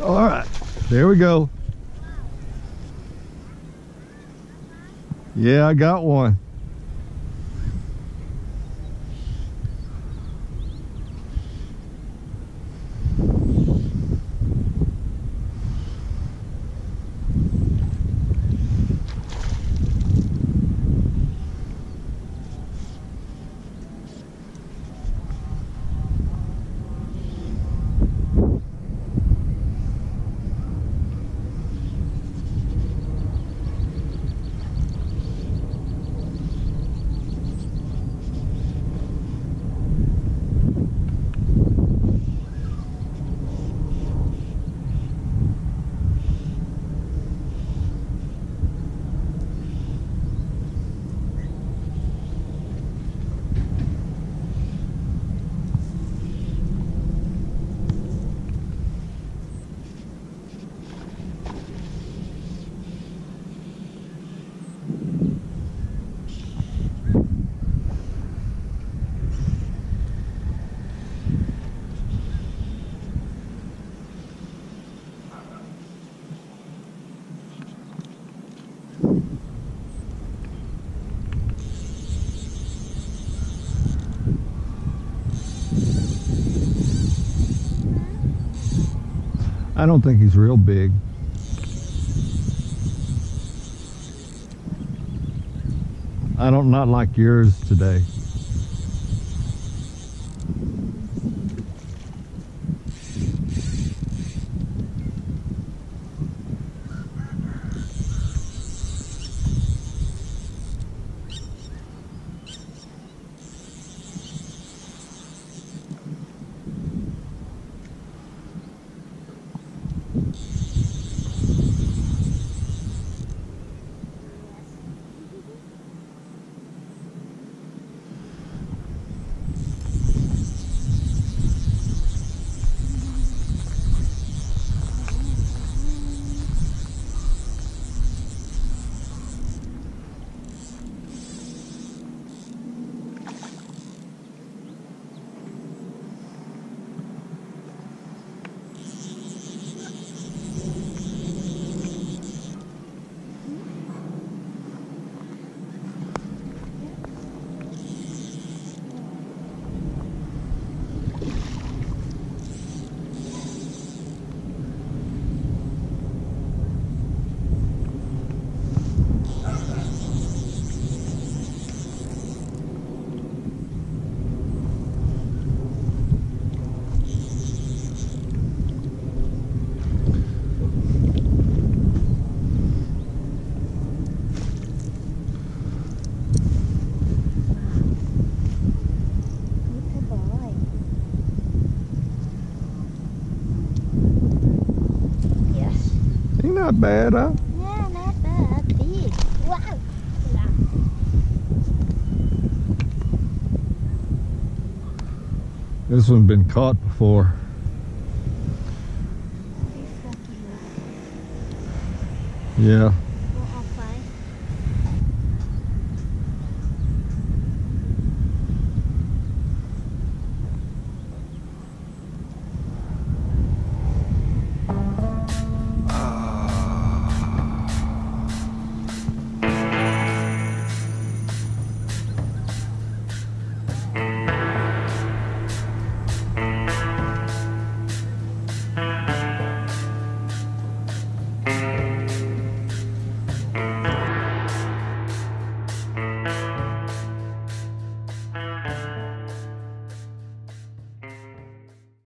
All right, there we go. Yeah, I got one. I don't think he's real big. I don't not like yours today. Not bad, huh? Yeah, not bad. Big. Wow. This one's been caught before. Yeah.